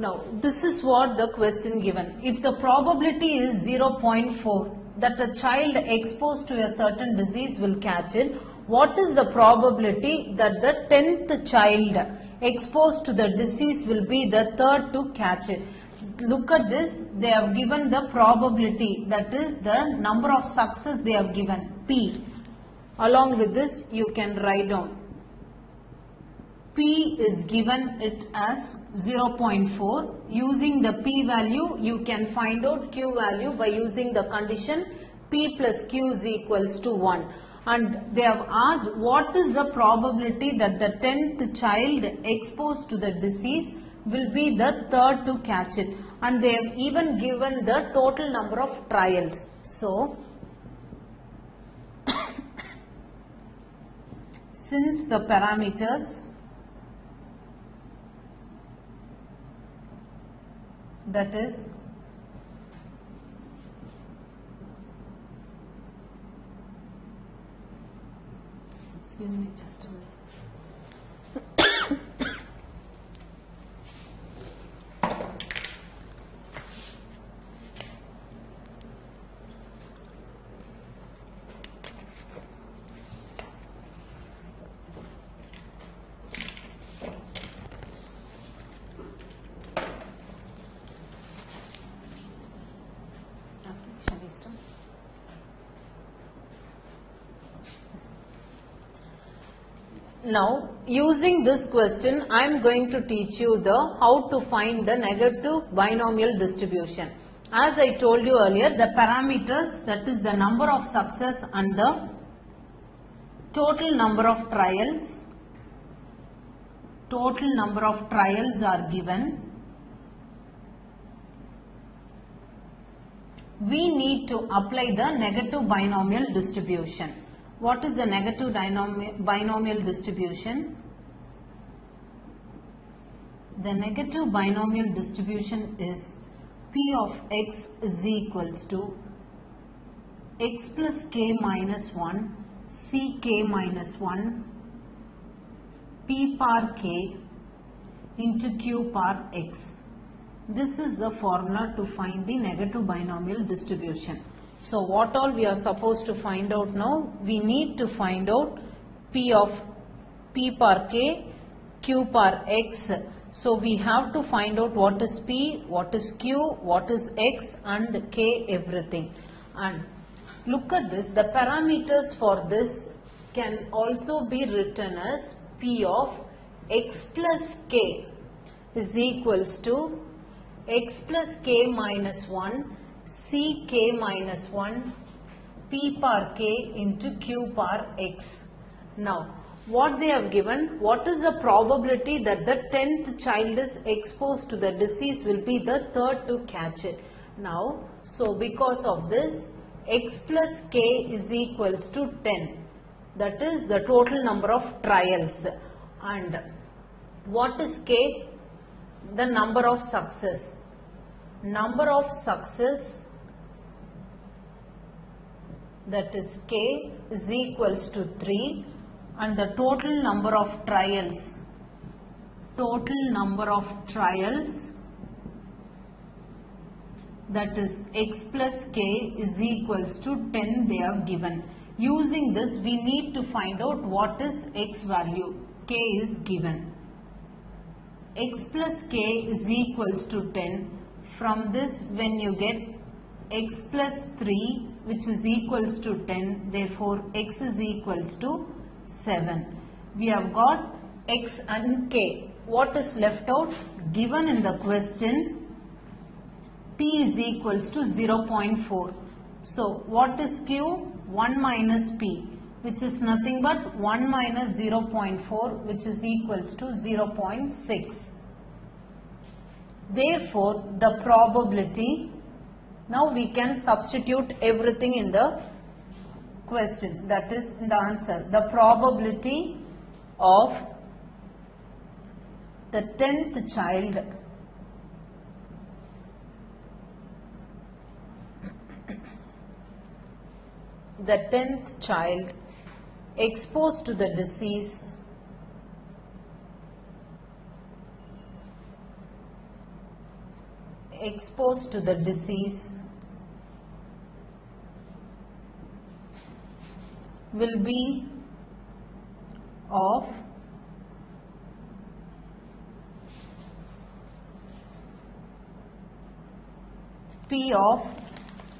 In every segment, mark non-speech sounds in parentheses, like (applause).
Now, this is what the question given. If the probability is 0.4 that a child exposed to a certain disease will catch it, what is the probability that the 10th child exposed to the disease will be the third to catch it? Look at this, they have given the probability, that is the number of success they have given, P. Along with this, you can write down P is given it as 0.4. Using the P value, you can find out Q value by using the condition P plus Q is equals to 1. And they have asked what is the probability that the 10th child exposed to the disease will be the third to catch it. And they have even given the total number of trials. So, (coughs) since the parameters that is excuse me just a minute Now, using this question, I am going to teach you the how to find the negative binomial distribution. As I told you earlier, the parameters that is the number of success and the total number of trials, total number of trials are given. we need to apply the negative binomial distribution. What is the negative binomial, distribution? The negative binomial distribution is P of x is equals to x plus k minus 1 c k minus 1 p par k into q par x. This is the formula to find the negative binomial distribution. So what all we are supposed to find out now? We need to find out P of P par K, Q par X. So we have to find out what is P, what is Q, what is X and K everything. And look at this, the parameters for this can also be written as P of X plus K is equals to x plus k minus 1 c k minus 1 p par k into q par x. Now, what they have given, what is the probability that the 10th child is exposed to the disease will be the third to catch it. Now, so because of this, x plus k is equals to 10. That is the total number of trials. And what is k? The number of success number of success that is k is equals to 3 and the total number of trials total number of trials that is x plus k is equals to 10 they have given. Using this we need to find out what is x value k is given. X plus k is equals to 10 from this when you get x plus 3 which is equals to 10 therefore x is equals to 7 we have got x and k. What is left out? Given in the question p is equals to 0.4 so what is q? 1 minus p which is nothing but 1 minus 0.4 which is equals to 0.6 Therefore, the probability, now we can substitute everything in the question, that is in the answer. The probability of the 10th child (coughs) the 10th child exposed to the disease exposed to the disease will be of P of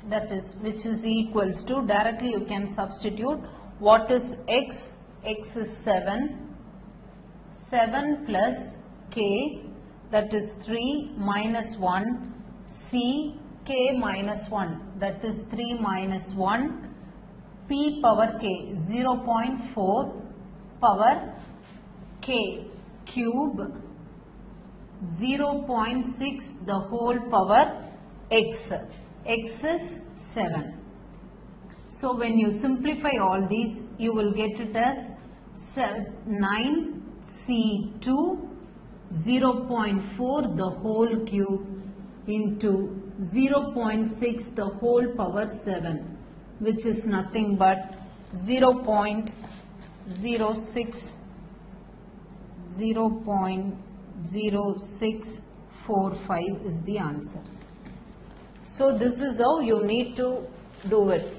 that is which is equals to directly you can substitute what is x x is 7 7 plus k that is 3 minus 1 c k minus 1 that is 3 minus 1 p power k 0.4 power k cube 0.6 the whole power x. X is 7 so when you simplify all these you will get it as 9 c2 0.4 the whole cube into 0.6 the whole power 7 which is nothing but 0.06 0.0645 is the answer. So this is how you need to do it.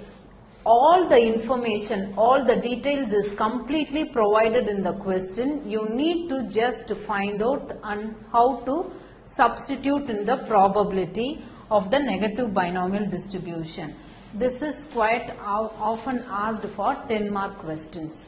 All the information, all the details is completely provided in the question. You need to just find out and how to substitute in the probability of the negative binomial distribution. This is quite often asked for 10 mark questions.